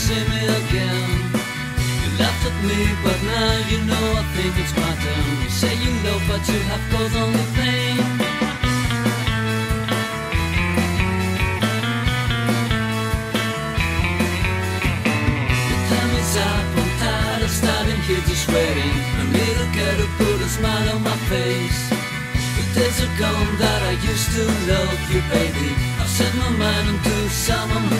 see me again. You laughed at me, but now you know I think it's my turn. You say you love, but you have caused only pain. The time is up, I'm tired of standing here just waiting. I need a girl to put a smile on my face. The days are gone that I used to love you, baby. I've set my mind on to someone who.